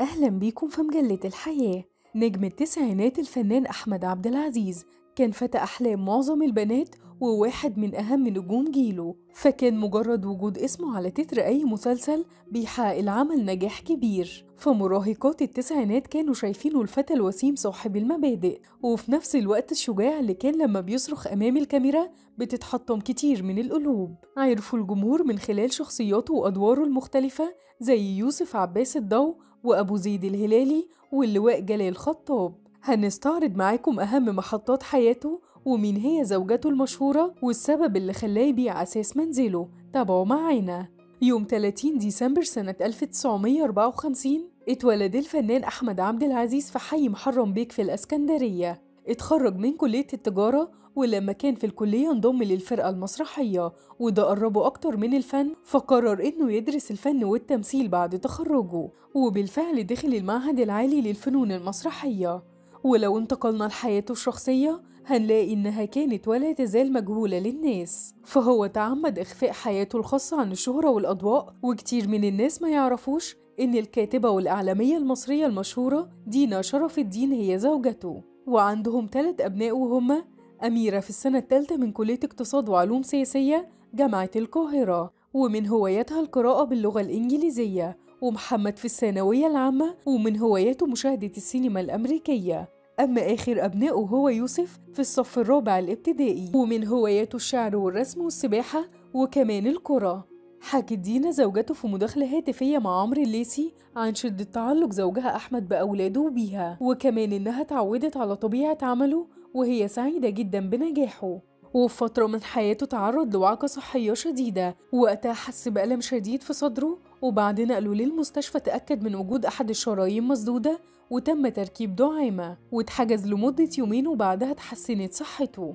أهلا بيكم في مجلة الحياة. نجم التسعينات الفنان أحمد عبد العزيز. كان فتى أحلام معظم البنات وواحد من أهم نجوم جيله. فكان مجرد وجود اسمه على تتر أي مسلسل بيحقق العمل نجاح كبير. فمراهقات التسعينات كانوا شايفينه الفتى الوسيم صاحب المبادئ. وفي نفس الوقت الشجاع اللي كان لما بيصرخ أمام الكاميرا بتتحطم كتير من القلوب. عرفوا الجمهور من خلال شخصياته وأدواره المختلفة زي يوسف عباس الضو وأبو زيد الهلالي واللواء جلال خطاب. هنستعرض معاكم أهم محطات حياته ومين هي زوجته المشهورة والسبب اللي خلاه يبيع أساس منزله. تابعوا معانا. يوم 30 ديسمبر سنة 1954 اتولد الفنان أحمد عبد العزيز في حي محرم بيك في الإسكندرية. اتخرج من كلية التجارة ولما كان في الكلية انضم للفرقة المسرحية وده قربه أكتر من الفن فقرر إنه يدرس الفن والتمثيل بعد تخرجه وبالفعل دخل المعهد العالي للفنون المسرحية. ولو انتقلنا لحياته الشخصية هنلاقي إنها كانت ولا تزال مجهولة للناس. فهو تعمد إخفاء حياته الخاصة عن الشهرة والأضواء وكتير من الناس ما يعرفوش إن الكاتبة والإعلامية المصرية المشهورة دينا شرف الدين هي زوجته. وعندهم ثلاث أبناء وهما أميرة في السنة الثالثة من كلية اقتصاد وعلوم سياسية جامعة القاهرة ومن هواياتها القراءة باللغة الإنجليزية ومحمد في الثانوية العامة ومن هواياته مشاهدة السينما الأمريكية. أما آخر أبنائه هو يوسف في الصف الرابع الابتدائي ومن هواياته الشعر والرسم والسباحة وكمان الكرة حكت دينا زوجته في مداخلة هاتفية مع عمرو الليثي عن شدة تعلق زوجها أحمد بأولاده وبيها وكمان إنها اتعودت على طبيعة عمله وهي سعيدة جدا بنجاحه. وفي فترة من حياته تعرض لوعكة صحية شديدة وقتها حس بألم شديد في صدره وبعد نقله للمستشفى تأكد من وجود أحد الشرايين مسدودة وتم تركيب دعامة واتحجز لمدة يومين وبعدها اتحسنت صحته.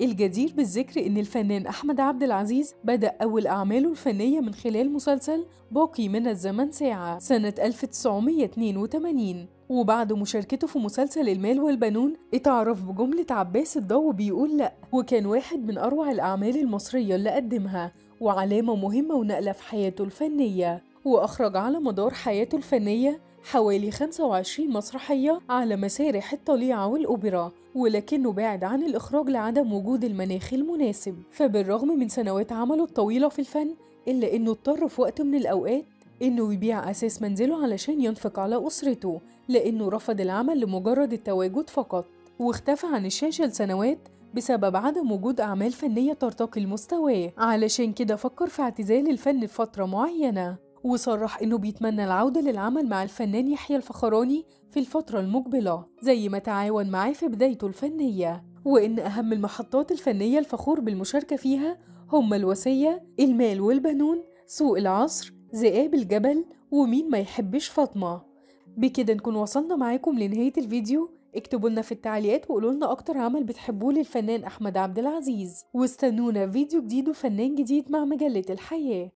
الجدير بالذكر إن الفنان أحمد عبد العزيز بدأ أول أعماله الفنية من خلال مسلسل باقي من الزمن ساعة سنة 1982 وبعد مشاركته في مسلسل المال والبنون اتعرف بجملة عباس الضو بيقول لأ وكان واحد من أروع الأعمال المصرية اللي قدمها وعلامة مهمة ونقلة في حياته الفنية. وأخرج على مدار حياته الفنية حوالي 25 مسرحية على مسارح الطليعة والأوبرا ولكنه بعد عن الإخراج لعدم وجود المناخ المناسب. فبالرغم من سنوات عمله الطويلة في الفن إلا إنه اضطر في وقت من الأوقات إنه يبيع أساس منزله علشان ينفق على أسرته لأنه رفض العمل لمجرد التواجد فقط. واختفى عن الشاشة لسنوات بسبب عدم وجود أعمال فنية ترتقي لمستواه. علشان كده فكر في اعتزال الفن لفترة معينة. وصرح إنه بيتمنى العودة للعمل مع الفنان يحيى الفخراني في الفترة المقبلة زي ما تعاون معاه في بدايته الفنية. وإن أهم المحطات الفنية الفخور بالمشاركة فيها هم الوصية المال والبنون سوق العصر ذئاب الجبل ومين ما يحبش فاطمة. بكده نكون وصلنا معاكم لنهاية الفيديو. اكتبوا لنا في التعليقات وقولوا لنا أكتر عمل بتحبوه للفنان أحمد عبد العزيز. واستنونا في فيديو جديد وفنان جديد مع مجلة الحياة.